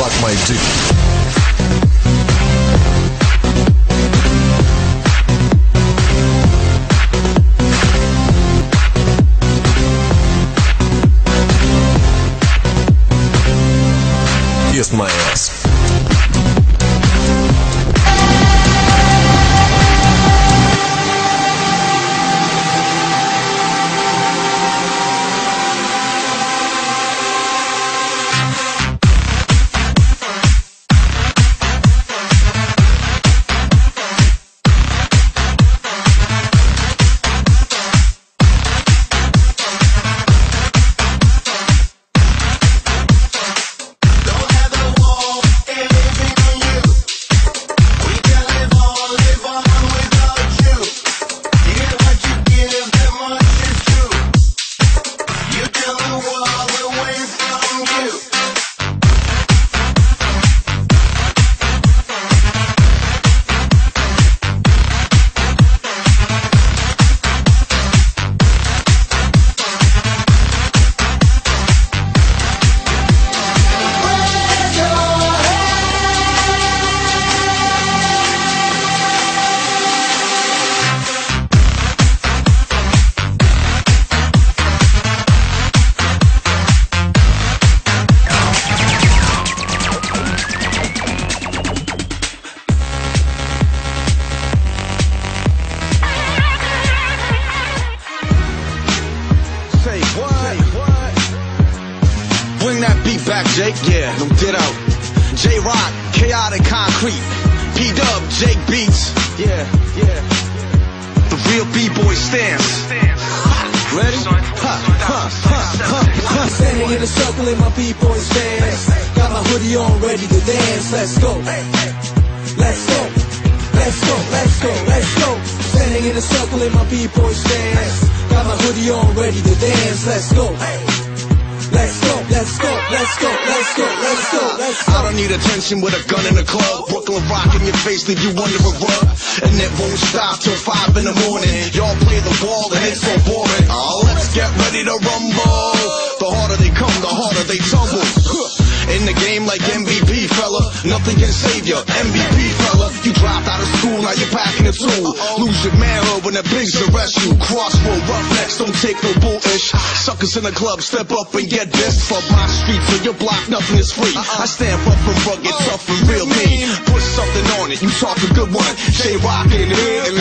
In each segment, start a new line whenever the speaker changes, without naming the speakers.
suck my dick. My ass.
Jake. Yeah, no ditto. J Rock, chaotic concrete. P Dub, Jake Beats. Yeah, yeah. The real B-boy stance. Ready? Ha, ha, ha, ha.
Standing in a circle in my B-boys dance. Got my hoodie on, ready to dance. Let's go. Let's go. Let's go. Let's go. Let's go. Standing in a circle in my B-boys dance. Got my hoodie on, ready to dance. Let's go. Let's go. Let's go. Let's go. Let's go. Let's go. Let's go.
I don't need attention with a gun in the club. Brooklyn rock in your face, leave you under a rug. And it won't stop till five in the morning. Y'all play the ball and it's so boring. Oh, let's get ready to rumble. Nothing can save you. MVP, fella. You dropped out of school, now you're packing a tool. Lose your manhood when the pigs arrest you. Crossroad roughnecks, don't take no bullish. Suckers in the club, step up and get this. For my streets or your block, nothing is free. I stand up and rugged, tough and real mean. Put something on it, you talk a good one. J Rock in here,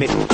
middle.